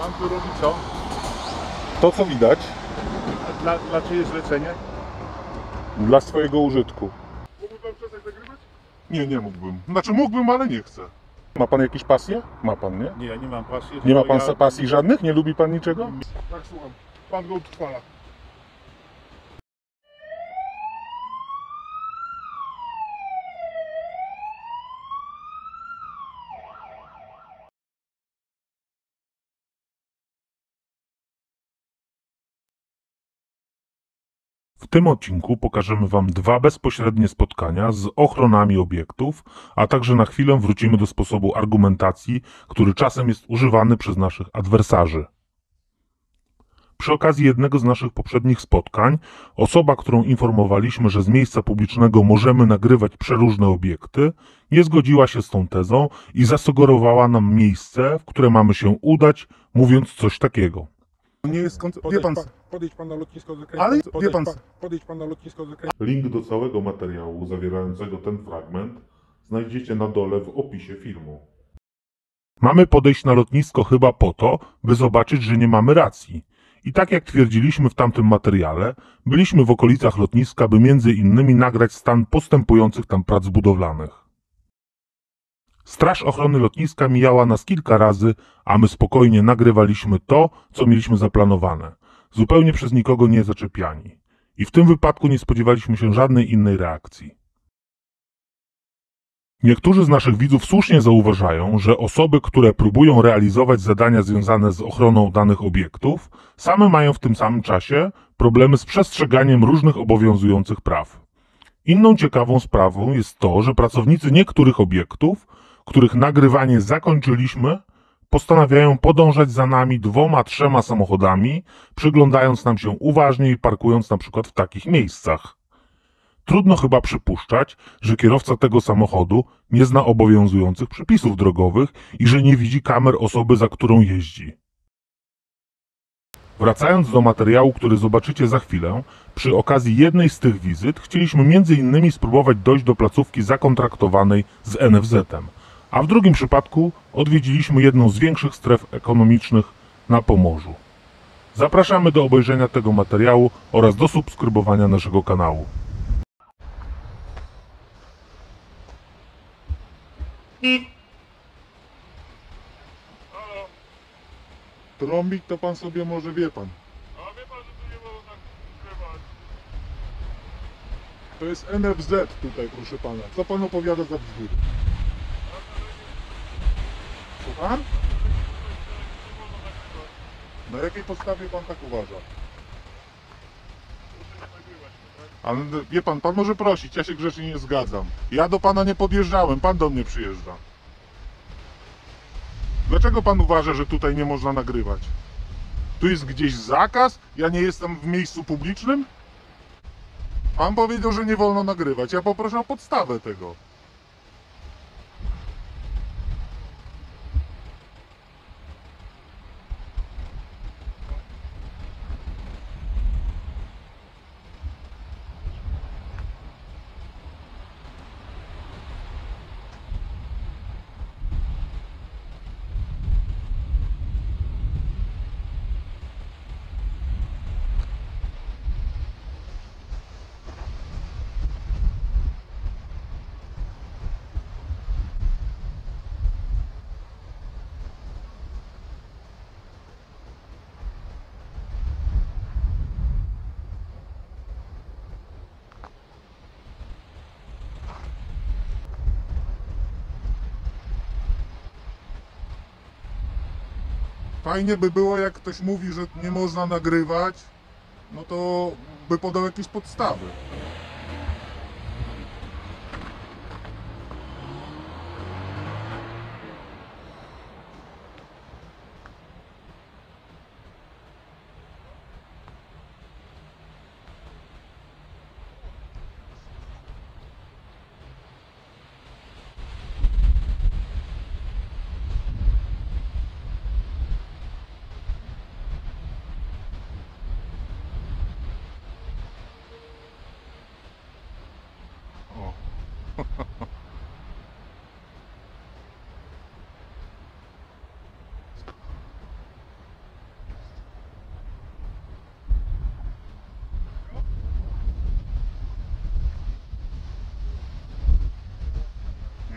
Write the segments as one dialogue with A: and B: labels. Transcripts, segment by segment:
A: Pan tu robi co?
B: To co widać,
A: A Dla, dla czyje zlecenie?
B: dla swojego użytku.
A: Mógłby pan przestać nagrywać? Nie, nie mógłbym. Znaczy mógłbym, ale nie chcę.
B: Ma pan jakieś pasje? Ma pan, nie?
A: Nie, nie mam pasji.
B: Nie ma pan
A: ja...
B: pasji żadnych? Nie lubi pan niczego?
A: Tak, słucham. Pan go utrwala.
B: Tym odcinku pokażemy Wam dwa bezpośrednie spotkania z ochronami obiektów, a także na chwilę wrócimy do sposobu argumentacji, który czasem jest używany przez naszych adwersarzy. Przy okazji jednego z naszych poprzednich spotkań, osoba, którą informowaliśmy, że z miejsca publicznego możemy nagrywać przeróżne obiekty, nie zgodziła się z tą tezą i zasugerowała nam miejsce, w które mamy się udać, mówiąc coś takiego.
A: Nie jest konce... Wie pan...
C: podejdź pan na lotnisko zakrętu.
A: Ale wie
C: podejdź
A: pan-
C: podejdź pan na lotnisko zakrętu.
B: Link do całego materiału zawierającego ten fragment znajdziecie na dole w opisie filmu. Mamy podejść na lotnisko chyba po to, by zobaczyć, że nie mamy racji. I tak jak twierdziliśmy w tamtym materiale, byliśmy w okolicach lotniska, by między innymi nagrać stan postępujących tam prac budowlanych. Straż ochrony lotniska mijała nas kilka razy, a my spokojnie nagrywaliśmy to, co mieliśmy zaplanowane, zupełnie przez nikogo nie zaczepiani. I w tym wypadku nie spodziewaliśmy się żadnej innej reakcji. Niektórzy z naszych widzów słusznie zauważają, że osoby, które próbują realizować zadania związane z ochroną danych obiektów, same mają w tym samym czasie problemy z przestrzeganiem różnych obowiązujących praw. Inną ciekawą sprawą jest to, że pracownicy niektórych obiektów, których nagrywanie zakończyliśmy, postanawiają podążać za nami dwoma, trzema samochodami, przyglądając nam się uważnie i parkując na przykład w takich miejscach. Trudno chyba przypuszczać, że kierowca tego samochodu nie zna obowiązujących przepisów drogowych i że nie widzi kamer osoby, za którą jeździ. Wracając do materiału, który zobaczycie za chwilę, przy okazji jednej z tych wizyt chcieliśmy innymi spróbować dojść do placówki zakontraktowanej z NFZ-em, a w drugim przypadku odwiedziliśmy jedną z większych stref ekonomicznych na Pomorzu. Zapraszamy do obejrzenia tego materiału oraz do subskrybowania naszego kanału.
A: Trąbić to pan sobie może wie pan.
C: A wie pan, że tu nie można nagrywać.
A: To jest NFZ tutaj, proszę pana. Co pan opowiada za bzdury? Słucham? Na jakiej podstawie pan tak uważa? Ale wie pan, pan może prosić, ja się grzecznie nie zgadzam. Ja do pana nie podjeżdżałem, pan do mnie przyjeżdża. Dlaczego pan uważa, że tutaj nie można nagrywać? Tu jest gdzieś zakaz? Ja nie jestem w miejscu publicznym? Pan powiedział, że nie wolno nagrywać. Ja poproszę o podstawę tego. Fajnie by było, jak ktoś mówi, że nie można nagrywać, no to by podał jakieś podstawy. yeah,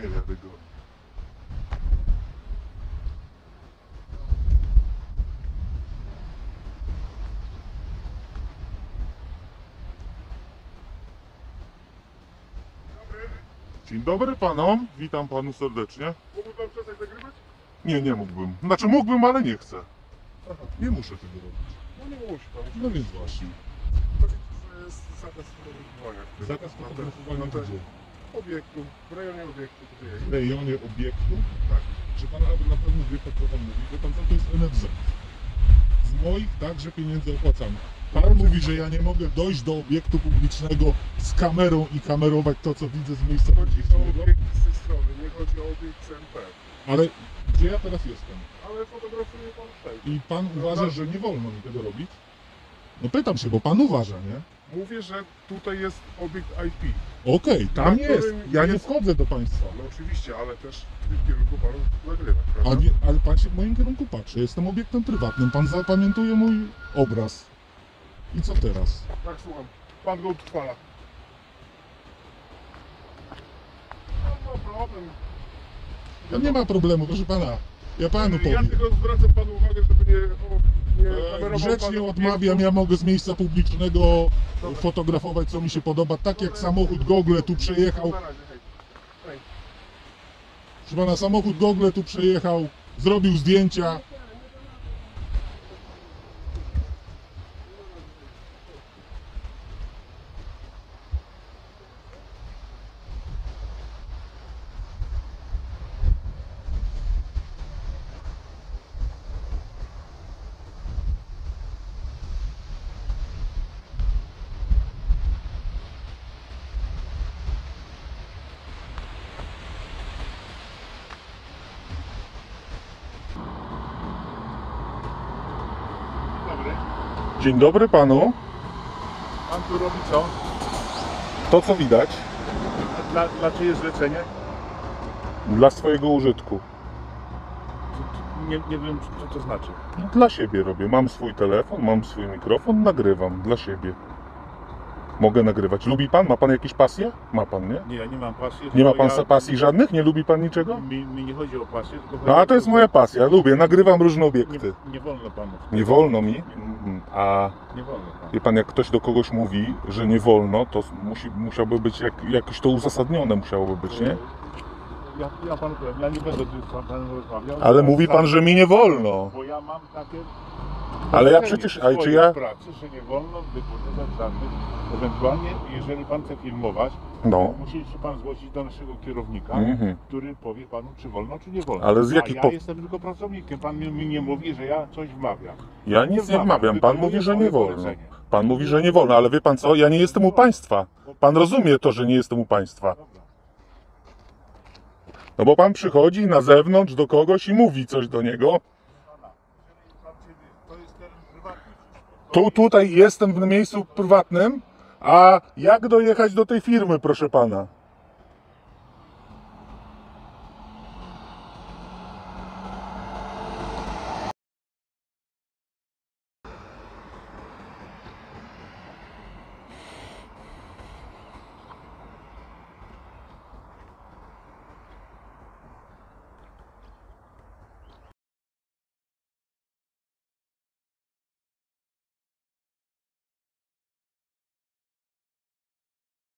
A: that'd be good.
B: Dzień dobry panom, witam panu serdecznie.
A: Mógłby pan przestać nagrywać?
B: Nie, nie mógłbym. Znaczy mógłbym, ale nie chcę. Nie muszę tego robić.
A: No nie musi pan.
B: No więc właśnie.
A: Chodzi, że jest zakaz fotografowania.
B: Zakaz fotografowania
A: Na
B: gdzie?
A: Obiektu, w rejonie obiektu
B: W rejonie obiektu? Tak. Czy pan aby na pewno wie, po co pan mówi? Bo pan co to jest NFZ? Z moich także pieniędzy opłacamy. Pan mówi, że ja nie mogę dojść do obiektu publicznego z kamerą i kamerować to, co widzę z miejsca
A: Chodzi o
B: publicznego.
A: obiekt z tej strony, nie chodzi o obiekt CMP.
B: Ale gdzie ja teraz jestem?
A: Ale fotografuje pan wszędzie.
B: I pan uważa, że nie wolno mi tego robić? No pytam się, bo pan uważa, nie?
A: Mówię, że tutaj jest obiekt IP.
B: Okej, tam
A: Na
B: jest.
A: którym
B: Ja nie
A: jest-
B: wchodzę do państwa.
A: No oczywiście, ale też w tym kierunku panu nagrywać,
B: A
A: prawda?
B: nie, ale pan się w moim kierunku patrzy. Jestem obiektem prywatnym. Pan zapamiętuje mój obraz. I co teraz?
A: Tak, słucham. Pan go utrwala. No, no problem.
B: No nie ma problemu, proszę pana. Ja panu
A: Ja
B: powiem.
A: tylko zwracam panu uwagę, żeby nie, o, nie
B: E,
A: kamerował
B: Grzecznie
A: pan
B: odmawiam, ja mogę z miejsca publicznego fotografować co mi się podoba, tak jak samochód Google tu przejechał.
A: Na razie, hej. Hej.
B: Proszę pana, samochód Google tu przejechał, zrobił zdjęcia.
A: Dobry.
B: Dzień dobry panu.
A: Pan tu robi co?
B: To co widać
A: Dla, dla czyje zlecenie?
B: dla swojego użytku.
A: Nie, nie wiem, co to znaczy.
B: Dla siebie robię. Mam swój telefon, mam swój mikrofon, nagrywam dla siebie. Mogę nagrywać. Lubi pan? Ma pan jakieś pasje? Ma pan, nie?
A: Nie, ja nie mam pasji.
B: Nie ma
A: tylko
B: pan
A: ja,
B: pasji żadnych? Nie lubi pan niczego?
A: Mi, mi nie chodzi o pasję, tylko
B: No a to jest moja pasja. Lubię, nagrywam różne
A: Nie,
B: obiekty.
A: nie wolno panu.
B: Nie wolno mi. Mm, A
A: Nie wolno panu.
B: wie pan, jak ktoś do kogoś mówi, że nie wolno, to musi, musiałby być jak, jakoś to uzasadnione musiałoby być, nie?
A: Ja, ja panu powiem, ja nie będę tu z panem rozmawiał.
B: Ale mówi pan, że mi nie wolno.
A: Bo ja mam takie...
B: Ale ja przecież- ale czy ja-
A: pracy, że nie wolno wykonywać żadnych... Ewentualnie, jeżeli pan chce filmować,
B: No.
A: musi się pan zgłosić do naszego kierownika,
B: Mhm.
A: który powie panu, czy wolno, czy nie wolno.
B: Ale z
A: A
B: jakich
A: ja
B: po-
A: jestem tylko pracownikiem, pan mi, mi nie mówi, że ja coś wmawiam.
B: Ja nic nie wmawiam. Pan mówi, że nie wolno. Pan mówi, że nie wolno, ale wie pan co? Ja nie jestem u państwa. Pan rozumie to, że nie jestem u państwa.
A: Dobra.
B: No bo pan przychodzi na zewnątrz do kogoś i mówi coś do niego.
A: To jest teren prywatny.
B: Tu, tutaj jestem w miejscu prywatnym, a jak dojechać do tej firmy, proszę pana?